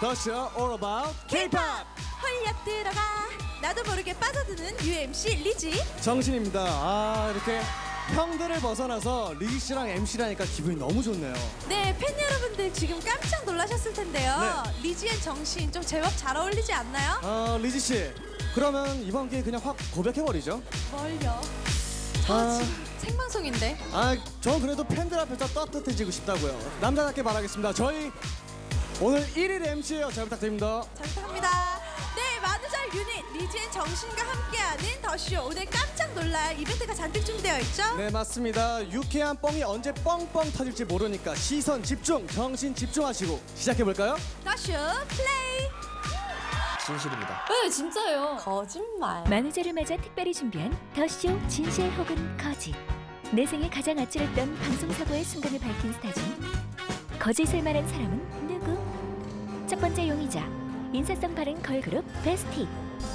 The show all about K-pop. 헐려 들어가 나도 모르게 빠져드는 UMC 리지 정신입니다. 아 이렇게 형들을 벗어나서 리지 씨랑 MC라니까 기분이 너무 좋네요. 네 팬 여러분들 지금 깜짝 놀라셨을 텐데요 리지의 정신 좀 제법 잘 어울리지 않나요? 어 리지 씨, 그러면 이번 기회 그냥 확 고백해 버리죠. 뭘요? 저 아. 지금 생방송인데 아, 전 그래도 팬들 앞에서 떳떳해지고 싶다고요. 남자답게 말하겠습니다. 저희 오늘 1일 MC예요. 잘 부탁드립니다. 잘 부탁합니다 네 만우절 유닛 리지의 정신과 함께하는 더쇼 오늘 깜짝 놀랄 이벤트가 잔뜩 준비되어 있죠? 네 맞습니다. 유쾌한 뻥이 언제 뻥뻥 터질지 모르니까 시선 집중, 정신 집중하시고 시작해 볼까요? 더쇼 플레이 진실입니다. 네, 진짜예요. 거짓말 만우절을 맞아 특별히 준비한 더쇼 진실 혹은 거짓 내 생에 가장 아찔했던 방송사고의 순간을 밝힌 스타 중 거짓을 말한 사람은 누구? 첫 번째 용의자 인사성 바른 걸그룹 베스티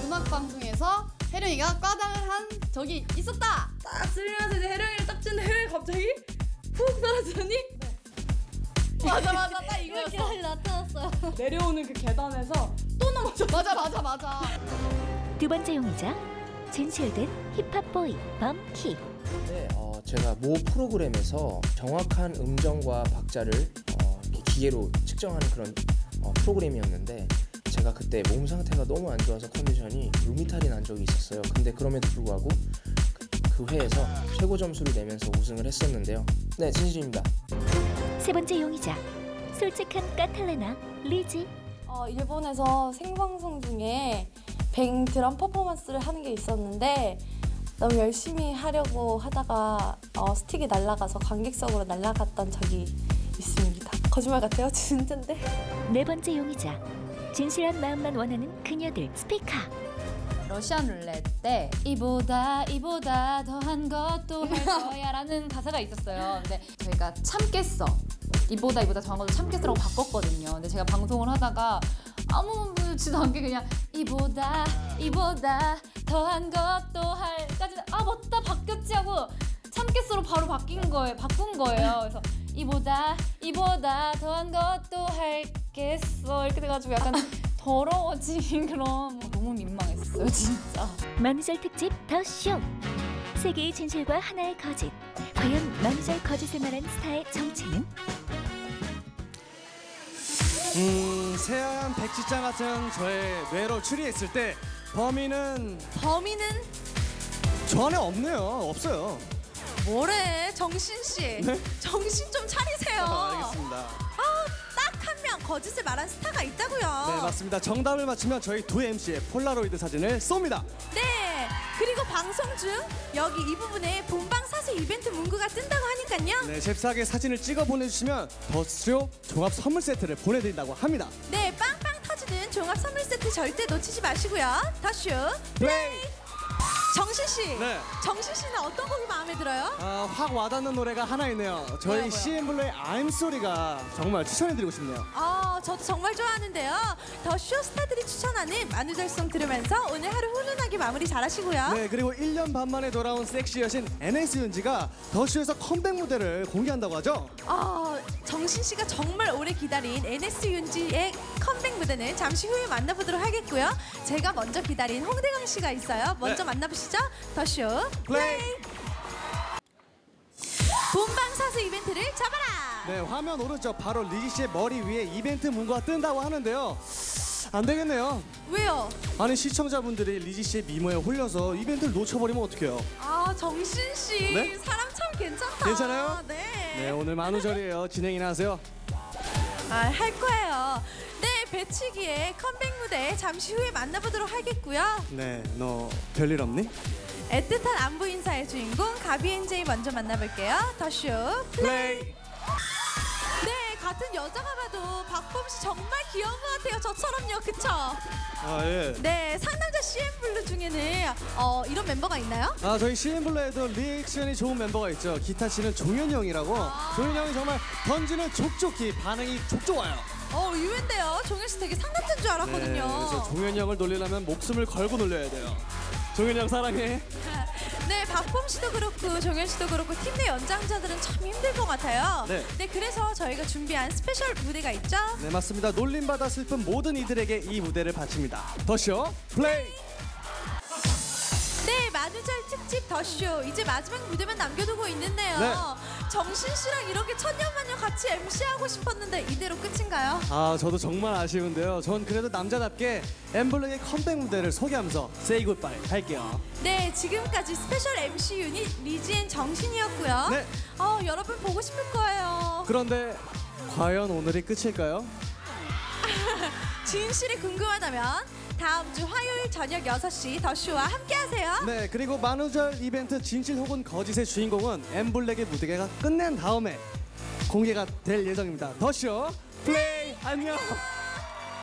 음악 방송에서 혜령이가 과당을 한 적이 있었다. 딱 들으면서 이제 혜령이를 딱 혜령이 갑자기 훅 떨어지더니 맞아 맞아 딱 이거였어. 나타났어요. 내려오는 그 계단에서 또 넘어져. 맞아 맞아 맞아. 두 번째 용의자 진실된 힙합 보이 범키 네, 어, 제가 모 프로그램에서 정확한 음정과 박자를 어, 이렇게 기계로 측정하는 그런 어, 프로그램이었는데 제가 그때 몸 상태가 너무 안 좋아서 컨디션이 루미탈이 난 적이 있었어요. 근데 그럼에도 불구하고 그, 그 회에서 최고 점수를 내면서 우승을 했었는데요. 네, 진실입니다. 세 번째 용의자 솔직한 까탈레나 리지 어, 일본에서 생방송 중에 뱅 드럼 퍼포먼스를 하는 게 있었는데 너무 열심히 하려고 하다가 어, 스틱이 날아가서 관객석으로 날아갔던 적이 있습니다. 거짓말 같아요? 진짠데? 네 번째 용의자 진실한 마음만 원하는 그녀들 스피카 러시안 룰렛 때 이보다 이보다 더한 것도 할 거야라는 가사가 있었어요. 근데 저희가 참겠어. 이보다 이보다 더한 것도 참겠어라고 바꿨거든요. 근데 제가 방송을 하다가 아무렇지도 않게 그냥 이보다 이보다 더한 것도 할까지 아 맞다 바뀌었지 하고 참겠어로 바로 바뀐 거예요. 바꾼 거예요. 그래서 이보다 이보다 더한 것도 할겠어 이렇게 돼가지고 약간 더러워진 그런 뭐 너무 민망했어요 진짜. 만우절 특집 더 쇼 세계의 진실과 하나의 거짓 과연 만우절 거짓을 말한 스타의 정체는? 음, 새하얀 백지장 같은 저의 뇌로 추리했을 때 범인은 범인은 저 안에 없네요. 없어요. 뭐래 정신 씨 네? 정신 좀 차리세요 아, 알겠습니다. 딱 한 명 거짓을 말한 스타가 있다고요 네 맞습니다. 정답을 맞히면 저희 두 MC의 폴라로이드 사진을 쏩니다. 네 방송 중 여기 이 부분에 본방 사수 이벤트 문구가 뜬다고 하니까요 네, 잽싸게 사진을 찍어 보내주시면 더쇼 종합 선물 세트를 보내드린다고 합니다. 네 빵빵 터지는 종합 선물 세트 절대 놓치지 마시고요 더쇼 플레이! 정신 씨 네. 정신 씨는 어떤 곡이 마음에 들어요? 아, 확 와닿는 노래가 하나 있네요. 저희 뭐야, 뭐야? CN블루의 I'm Sorry가 정말 추천해드리고 싶네요. 아, 저도 정말 좋아하는데요. 더쇼 스타들이 추천하는 만우절송 들으면서 오늘 하루 훈훈하게 마무리 잘하시고요. 네, 그리고 1년 반 만에 돌아온 섹시 여신 NS 윤지가 더쇼에서 컴백 무대를 공개한다고 하죠. 아, 정신 씨가 정말 오래 기다린 NS 윤지의 컴백 무대는 잠시 후에 만나보도록 하겠고요. 제가 먼저 기다린 홍대광 씨가 있어요. 먼저 네. 만나보시죠. 더 쇼. 플레이! 본방사수 이벤트를 잡아라. 네, 화면 오른쪽 바로 리지 씨의 머리 위에 이벤트 문구가 뜬다고 하는데요. 안 되겠네요. 왜요? 아니 시청자분들이 리지 씨의 미모에 홀려서 이벤트를 놓쳐버리면 어떡해요? 아, 정신 씨 네? 사람 참 괜찮다. 괜찮아요? 네. 네, 오늘 만우절이에요. 진행이나 하세요. 아, 할 거예요. 네, 배치기의 컴백 무대 잠시 후에 만나보도록 하겠고요. 네, 너 별일 없니? 애틋한 안부 인사의 주인공 가비 엔제이 먼저 만나볼게요. 더쇼 play. play! 여자가 봐도 박봄 씨 정말 귀여운 것 같아요. 저처럼요, 그쵸? 아, 예. 네, 상남자 CN블루 중에는 어, 이런 멤버가 있나요? 아 저희 CN블루에도 리액션이 좋은 멤버가 있죠 기타 치는 종현이 형이라고 종현이 형이 정말 던지는 족족히 반응이 족족 와요 어, 의외인데요. 종현 씨 되게 상남자인 줄 알았거든요. 네, 그래서 종현이 형을 놀리려면 목숨을 걸고 놀려야 돼요 종현이 형 사랑해 네, 박봄 씨도 그렇고 종현 씨도 그렇고 팀 내 연장자들은 참 힘들 것 같아요. 네. 그래서 저희가 준비한 special 무대가 있죠. 네 맞습니다. 놀림받아 슬픈 모든 이들에게 이 무대를 바칩니다. 더쇼 플레이. 네, 만우절 특집 더쇼 이제 마지막 무대만 남겨두고 있는데요. 네. 정신 씨랑 이렇게 천년만년 같이 MC하고 싶었는데 이대로 끝인가요? 아 저도 정말 아쉬운데요. 전 그래도 남자답게 엠블랙의 컴백 무대를 소개하면서 Say Goodbye 할게요. 네, 지금까지 special MC 유닛 리지 and 정신이었고요. 네. 어, 여러분 보고 싶을 거예요. 그런데 과연 오늘이 끝일까요? 진실이 궁금하다면 다음 주 화요일 저녁 6시 더쇼와 함께하세요. 네 그리고 만우절 이벤트 진실 혹은 거짓의 주인공은 엠블랙의 무대가 끝낸 다음에 공개가 될 예정입니다. 더쇼 플레이 안녕.